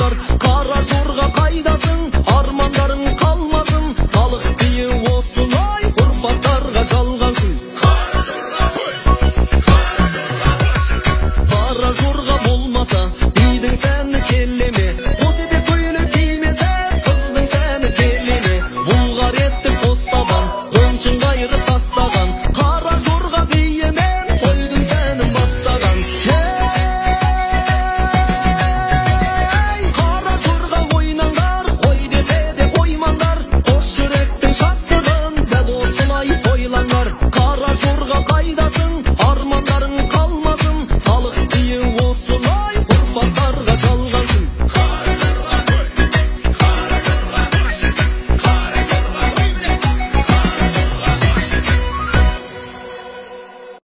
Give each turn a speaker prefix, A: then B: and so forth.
A: dolor.